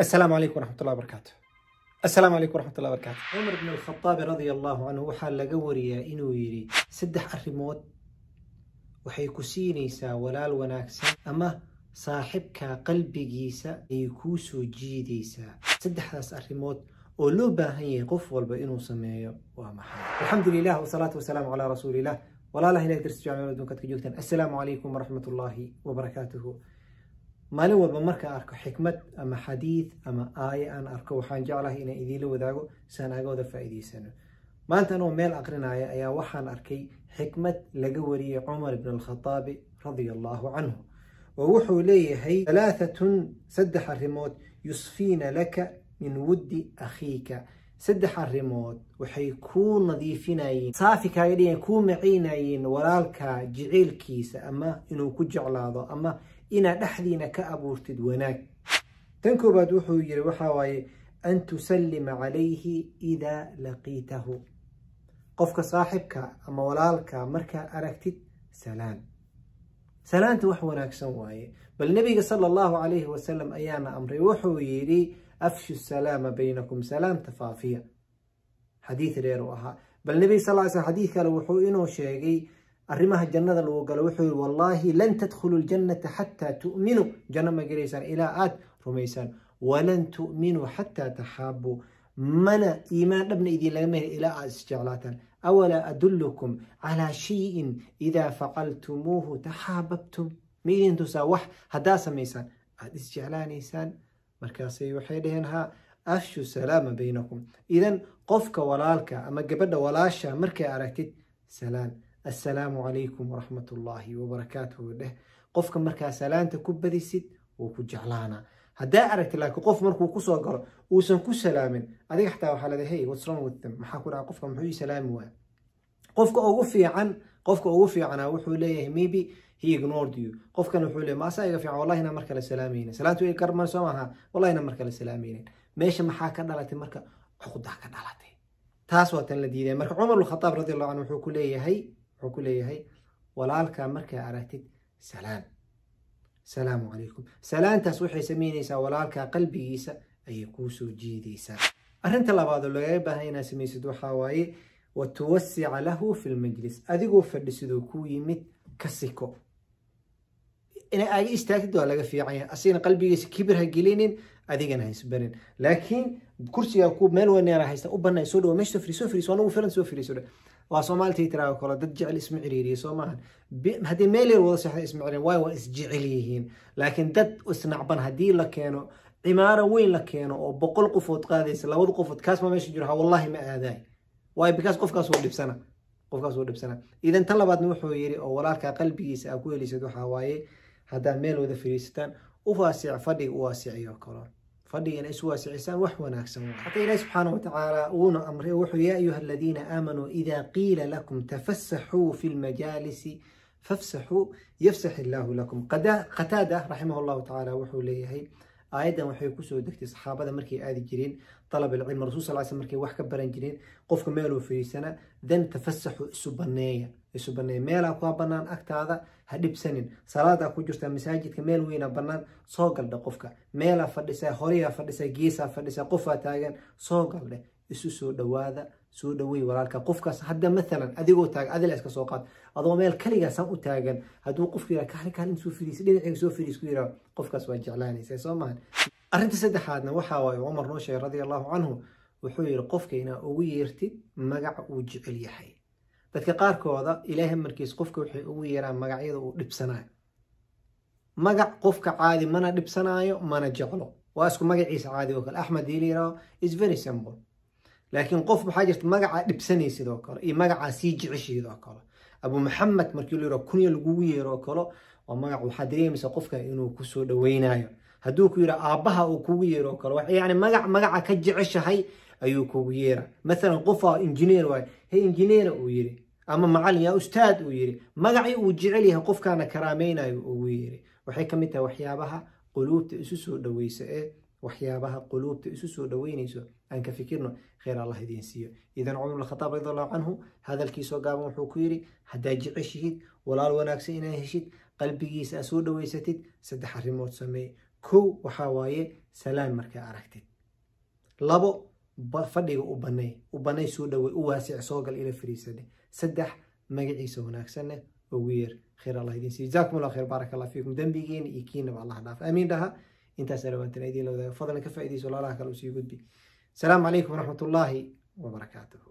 السلام عليكم ورحمة الله وبركاته السلام عليكم ورحمة الله وبركاته عمر بن الخطاب رضي الله عنه waxaa laga wariyaa inuu yidhi saddex arrimood waxay ku siinaysaa walaal wanaagsan ama saaxibka qalbigiisa ayay kuu soo jiidaysaa saddexdaas arrimood oo loo baahan yahay qof walba inuu sameeyo waa maxay alxamdu lilah wasalaatu wasalaamu calaa rasuulilah walaalaha ilahi darsi jecel adduunkaad ka joogtaan assalaamu calaykum waraxmat ullaahi wabarakaatuhu maalin walba markaan arko xikmad ama xadiid ama aaye aan arko waxaan jeclahay inaan idiinla wadaago saan aga wada faa'iidaysano maanta anoo meel aqrinaya ayaa waxaan arkay xikmad laga wariyey cumar ibn alkhataabi radia allahu canhu oo wuxuu leeyahay halaahatun saddex arrimood yusfiina laka min wuddi akhiika saddex arrimood waxay kuu nadiifinayeen saafi kaaga dhigan kuu macaynayeen walaalka jeceylkiisa ama inuu ku jeclaado ama inaad dhexdiina ka abuurtid wanaag. Tan koobaad wuxuu yidhi waxaa waaye an tusallima calayhi idaa laqiitahu. Qofka saaxibka ama walaalka markaa aragtid salaan salaanta wax wanaagsan waaye. Bal nebiga sala allahu calayhi wasalam ayaana amray wuxuu yidhi afshu salaama baynakum salaamta faafiya. Xadiid dheer uu ahaa. Bal nebiga sal ly slam xadiid kale wuxuu inuu sheegay arrimaha jannada lagu galo wuxuu yihi wallaahi lan tadkhulu ljannata xataa tu'minuu janno ma gelaysaan ilaa aad rumaysaan. Walan tu'minuu xataa taxaabuu mana iimaan dhabna idin mehel ilaa aad isjeclaataan. Awalaa adullukum calaa shayin idaa facaltumuuhu taxaababtum. Ma idin tusaa wax haddaa samaysaan aad isjeclaanaysaan. Markaasay waxay dhaheen haa afshu salaama baynakum. Idan qofka walaalka ama gabadha walaasha markay aragtid salaan assalaamu calaykum waraxmat ullaahi wabarakaatuhu dheh qofka markaa salaanta ku badisid wuu ku jeclaanaa haddaa aragti laakiin qof markuu ku soo galo uusan ku salaamin adiga xataa waxaa leedahay hey what's with them? Maxaa ku dhaca? Qofka muxuu ii salaami waaya qofka ugu fiican qofka ugu fiicanaa wuxuu leeyahay maybe he ignored you. Qofkan wuxuu leeyahay maasaa iga fiican? Wallahi na mar kale salaamaynin salaantu way garman soo maaha wallahi na mar kale salaamaynin meesha maxaa ka dhalatay marka? Cuqdaa ka dhalatay. Taas waa tan la diiday. Marka cumar alkhataab radi allahu canhu wuxuu ku leeyahay wuxuu ku leeyahay walaalkaa markaa aragtid salaan salaamu calaykum. Salaantaas waxay samaynaysaa walaalkaa qalbigiisa ayay kuu soo jiidaysaa. Arrinta labaad oo lagaga baahan inaad samaysid waxaa waaye wa lahu fi lmajlis adigoo fadhisidoo kuu yimid ka siko. Ina aaga istaagtid waa laga fiican yahay. Asigana qalbigiisa kibir ha gelinin adigana ha isbarin. Laakiin kursigaa ku meel wanaana haysta u banay soo dhawo meesha fariis soo fariis waa nagu filan soo ciriiriya soo maahan haddii meel yar wada seexda isma ciriirin waay waa isjecel yihiin laakiin dad isnacban haddii la keeno cimaaro weyn la keeno oo boqol qofood qaadaysa labada qofood kaas ma meesha jiro ha wallahi ma aadaay waayo bikaas qofkaas wuu dhibsana qofkaas wuu dhibsana idan tan labaadna wuxuu yidhi oo walaalkaa qalbigiisa aa ku helisid waxaa waaye haddaad meel wada fariisataan u waasic فدي ان اسوا سعسان وح وناكسن حتى الله سبحانه وتعالى أون امره وحو يا أيها الذين آمنوا إذا قيل لكم تفسحوا في المجالس فافسحوا يفسح الله لكم. قد قتادة رحمه الله تعالى وحو ليه aayaddan waxay ku soo degtay saxaabada markay aadi jireen dalab alcilm rasul sal sl markay wax ka baran jireen qofka meeluu fariisana dan tafasaxu isu baneeya isu baneeya. Meelaa kuwa bannaan agtaada ha dhibsanin. Salaadaa ku jirtaa masaajidka meel weyna bannaan soo galdha qofka. Meelaa fadhisaa horeyaa fadhisaa geesaa fadhisaa qofaa taagan soo galdhe isu soo dhowaada soo dhowey walaalka. Qofkaas hadda maalan adigoo taagan adila iska soo qaad adoo meel kaligaasaan u taagan hadduu qofku yidhaa kaali kaali soo firiis yidhaa qofkaas waa jeclaanaysaa soo maahan saddexaadna waxaa cumar noo sheegay radia canhu wuxuu yidhi qofka inaa ugu yeertid magaca uu jecel yahay. Dadka qaarkooda ilaahay markiis qofka waxay ugu yeeraan magacyada uu dhibsanayo magac qofka caadi mana dhibsanaayo mana jeclo. Waa isku magaciisa caadi oo kale. Axmed dii la yidhaho is very simple laakiin qof maxaa jirta magacaa dhibsanaysid oo kale iyo magacaa sii jeceshiid oo kale? Abu maxamed markii la yidhaho kunya lagugu yeero oo kale waa magac waxaa dareemaysa qofka inuu ku soo dhaweynayo hadduu ku yidhaha aabbaha uu kugu yeero oo kale yani magac magaca ka jeceshahay ayuu kugu yeera maalan qofaa injineer waayo he injineera uu yidhi ama macalin yaa ustaad uu yidhi magacii uu jecel yahay qofkaana karaameynayo ugu yeeri waxay ka tahay waxyaabaha quluubta isu soo dhaweysa ee waxyaabaha quluubta isu soo dhaweynayso aan ka fikirno kheyr allah idiin siiyo. Idan cumar bn radi allahu canhu hadalkiisoo gaaban wuxuu ku yidhi haddaa jeceshihid walaal wanaagsan inaa heshid qalbigiisa aa soo dhaweysatid saddex arrimood sameey kow waxaa waaye salaan markaa aragtid. Labo fadhiga u banay u banay soo dhawey u waasic soo gal ila fariisane saddex magaciisa wanaagsanne ugu yeer khayr allah idin siiyo. Jazaakum allah khayr baaraka allah fiikum. Dembigeena iyo kiinaba allah dhaaf. Aamiin dhaha intaasa rabaa idiin la wadaago fadlan ka faaidayso walaalaha kale u sii gudbi. Asalaamu calaykum waraxmat ullaahi wabarakaatuhu